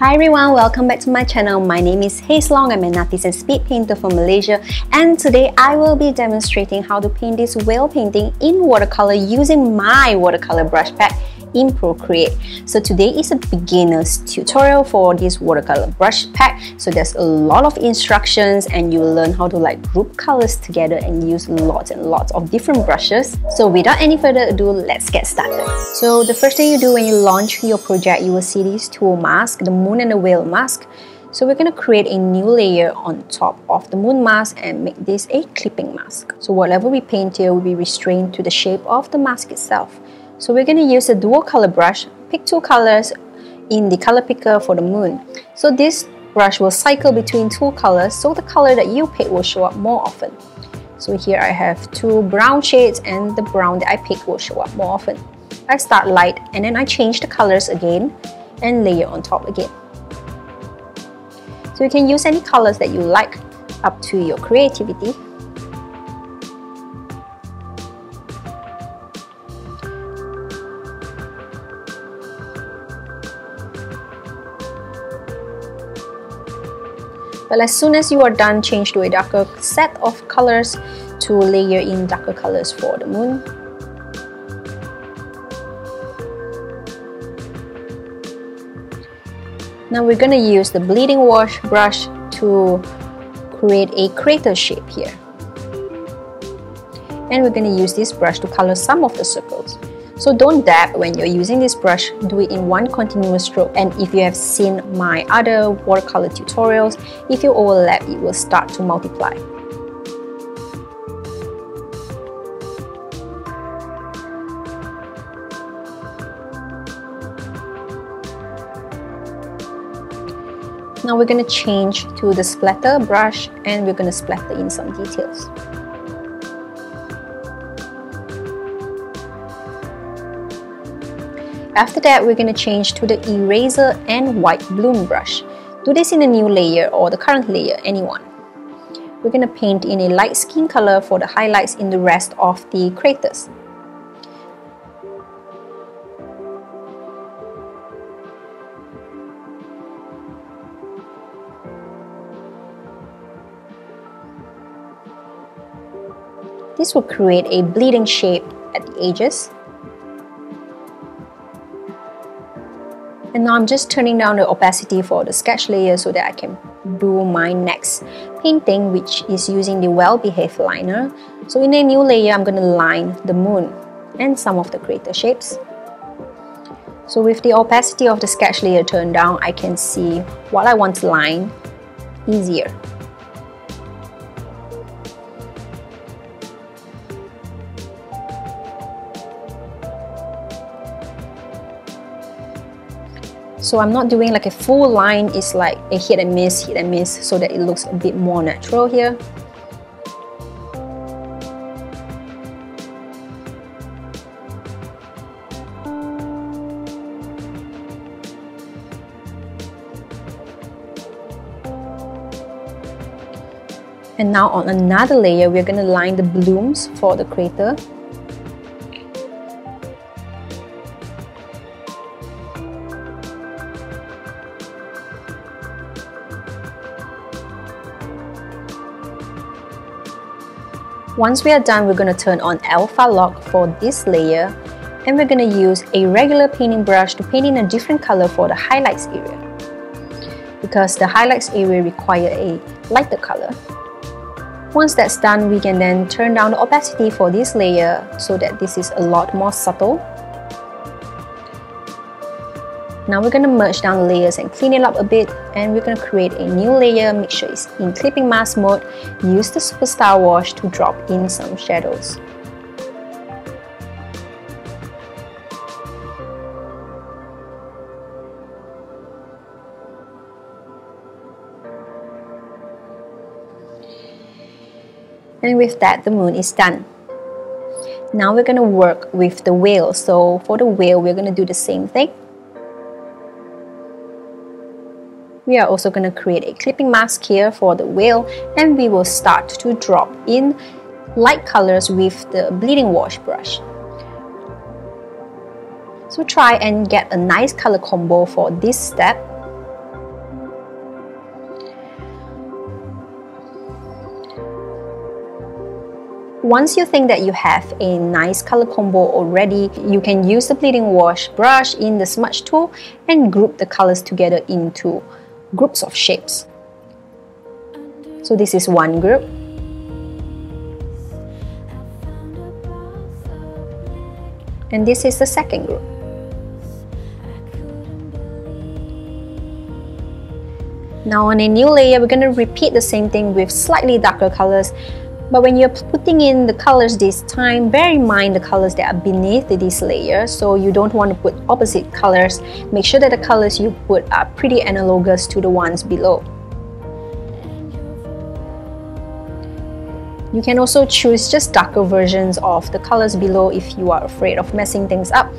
Hi everyone, welcome back to my channel. My name is Haze Long. I'm an artist and speed painter from Malaysia and today I will be demonstrating how to paint this whale painting in watercolor using my watercolor brush pack in Procreate. So today is a beginner's tutorial for this watercolor brush pack. So there's a lot of instructions and you will learn how to like group colors together and use lots and lots of different brushes. So without any further ado, let's get started. So the first thing you do when you launch your project, you will see these two masks, the moon and the whale mask. So we're going to create a new layer on top of the moon mask and make this a clipping mask. So whatever we paint here will be restrained to the shape of the mask itself. So we're going to use a dual color brush, pick two colors in the color picker for the moon. So this brush will cycle between two colors so the color that you pick will show up more often. So here I have two brown shades and the brown that I pick will show up more often. I start light and then I change the colors again and layer on top again. So you can use any colors that you like up to your creativity. But as soon as you are done, change to a darker set of colors to layer in darker colors for the moon. Now we're going to use the bleeding wash brush to create a crater shape here. And we're going to use this brush to color some of the circles. So don't dab when you're using this brush, do it in one continuous stroke. And if you have seen my other watercolor tutorials, if you overlap, it will start to multiply. Now we're going to change to the splatter brush and we're going to splatter in some details. After that, we're going to change to the eraser and white bloom brush. Do this in a new layer or the current layer, anyone. We're going to paint in a light skin color for the highlights in the rest of the craters. This will create a bleeding shape at the edges And now I'm just turning down the opacity for the sketch layer so that I can do my next painting which is using the well-behaved liner. So in a new layer, I'm going to line the moon and some of the crater shapes. So with the opacity of the sketch layer turned down, I can see what I want to line easier. So I'm not doing like a full line, it's like a hit and miss, hit and miss, so that it looks a bit more natural here. And now on another layer, we're going to line the blooms for the crater. Once we are done, we're going to turn on alpha lock for this layer and we're going to use a regular painting brush to paint in a different color for the highlights area because the highlights area require a lighter color. Once that's done, we can then turn down the opacity for this layer so that this is a lot more subtle now we're going to merge down the layers and clean it up a bit and we're going to create a new layer, make sure it's in clipping mask mode, use the Superstar wash to drop in some shadows. And with that, the moon is done. Now we're going to work with the whale. So for the whale, we're going to do the same thing. we are also going to create a clipping mask here for the whale and we will start to drop in light colors with the bleeding wash brush. So try and get a nice color combo for this step. Once you think that you have a nice color combo already, you can use the bleeding wash brush in the smudge tool and group the colors together into groups of shapes. So this is one group. And this is the second group. Now on a new layer, we're going to repeat the same thing with slightly darker colors. But when you're putting in the colors this time, bear in mind the colors that are beneath this layer. So you don't want to put opposite colors. Make sure that the colors you put are pretty analogous to the ones below. You can also choose just darker versions of the colors below if you are afraid of messing things up.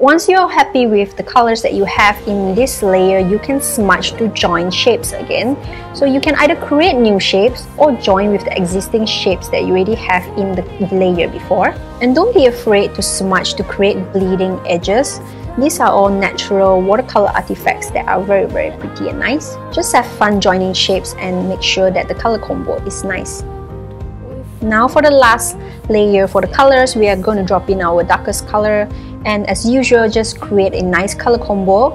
Once you're happy with the colors that you have in this layer, you can smudge to join shapes again. So you can either create new shapes or join with the existing shapes that you already have in the layer before. And don't be afraid to smudge to create bleeding edges. These are all natural watercolor artifacts that are very very pretty and nice. Just have fun joining shapes and make sure that the color combo is nice. Now for the last layer for the colors, we are going to drop in our darkest color and as usual just create a nice color combo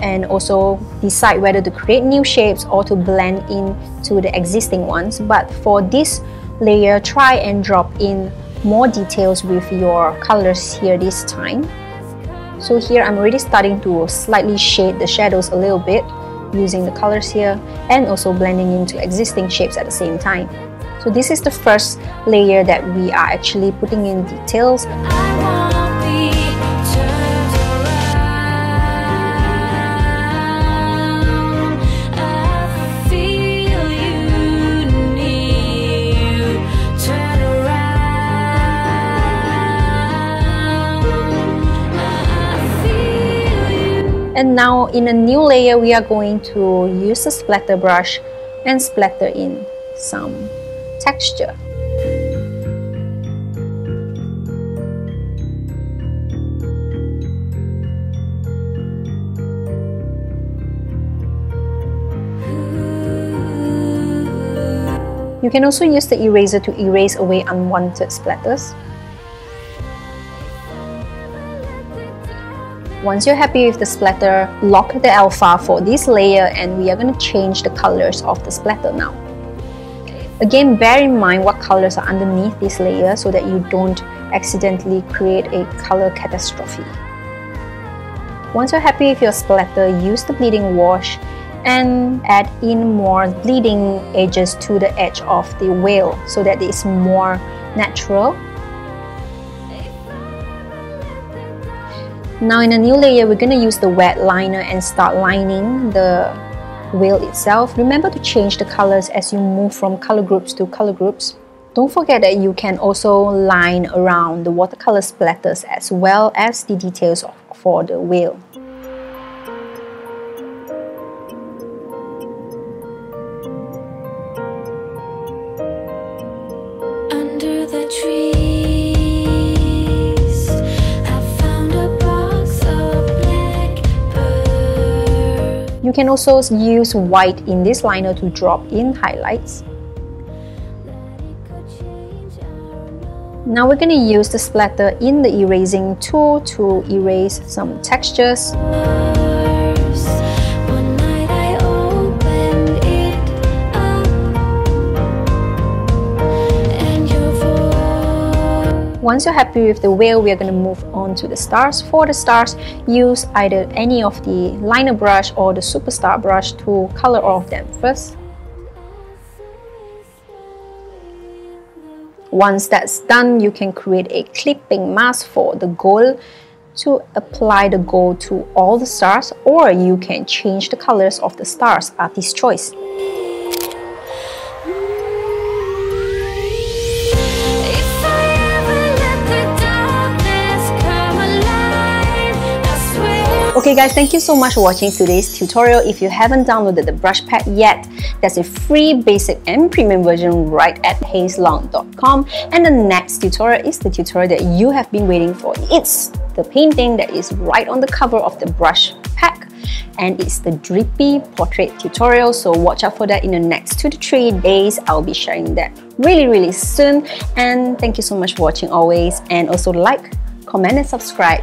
and also decide whether to create new shapes or to blend in to the existing ones. But for this layer try and drop in more details with your colors here this time. So here I'm already starting to slightly shade the shadows a little bit using the colors here and also blending into existing shapes at the same time. So this is the first layer that we are actually putting in details now in a new layer, we are going to use a splatter brush and splatter in some texture. You can also use the eraser to erase away unwanted splatters. Once you're happy with the splatter, lock the alpha for this layer and we are going to change the colors of the splatter now. Again, bear in mind what colors are underneath this layer so that you don't accidentally create a color catastrophe. Once you're happy with your splatter, use the bleeding wash and add in more bleeding edges to the edge of the whale so that it's more natural Now in a new layer, we're going to use the wet liner and start lining the whale itself. Remember to change the colors as you move from color groups to color groups. Don't forget that you can also line around the watercolor splatters as well as the details for the whale. Can also use white in this liner to drop in highlights. Now we're going to use the splatter in the erasing tool to erase some textures. Once you're happy with the whale, we are going to move on to the stars. For the stars, use either any of the liner brush or the superstar brush to color all of them first. Once that's done, you can create a clipping mask for the gold to apply the gold to all the stars or you can change the colors of the stars, artist choice. Okay guys, thank you so much for watching today's tutorial. If you haven't downloaded the brush pack yet, there's a free basic and premium version right at hazelong.com and the next tutorial is the tutorial that you have been waiting for. It's the painting that is right on the cover of the brush pack and it's the drippy portrait tutorial. So watch out for that in the next two to three days. I'll be sharing that really really soon. And thank you so much for watching always. And also like comment and subscribe